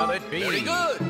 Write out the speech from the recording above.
shall it be? Very good.